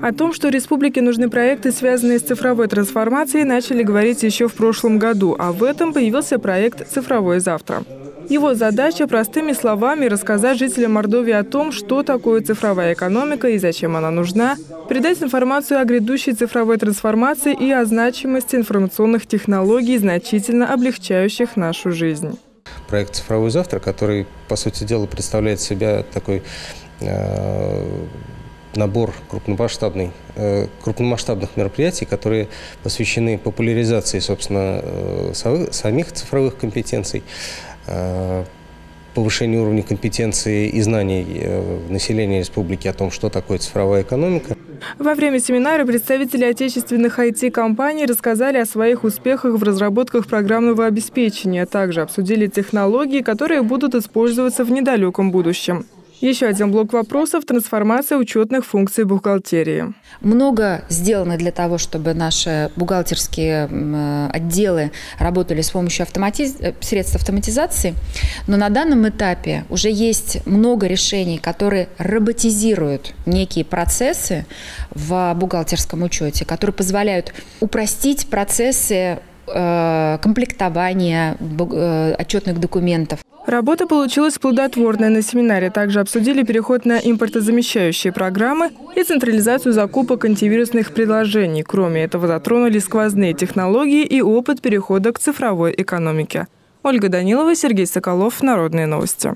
О том, что республике нужны проекты, связанные с цифровой трансформацией, начали говорить еще в прошлом году, а в этом появился проект «Цифровое завтра». Его задача простыми словами рассказать жителям Мордовии о том, что такое цифровая экономика и зачем она нужна, передать информацию о грядущей цифровой трансформации и о значимости информационных технологий, значительно облегчающих нашу жизнь. Проект «Цифровой завтра», который, по сути дела, представляет себя такой э, набор э, крупномасштабных мероприятий, которые посвящены популяризации, собственно, э, самих цифровых компетенций, Э, повышение уровня компетенции и знаний населения республики о том, что такое цифровая экономика. Во время семинара представители отечественных IT-компаний рассказали о своих успехах в разработках программного обеспечения, а также обсудили технологии, которые будут использоваться в недалеком будущем. Еще один блок вопросов – трансформация учетных функций бухгалтерии. Много сделано для того, чтобы наши бухгалтерские э, отделы работали с помощью автоматиз... Э, средств автоматизации, но на данном этапе уже есть много решений, которые роботизируют некие процессы в бухгалтерском учете, которые позволяют упростить процессы комплектования отчетных документов. Работа получилась плодотворной. На семинаре также обсудили переход на импортозамещающие программы и централизацию закупок антивирусных приложений. Кроме этого, затронули сквозные технологии и опыт перехода к цифровой экономике. Ольга Данилова, Сергей Соколов. Народные новости.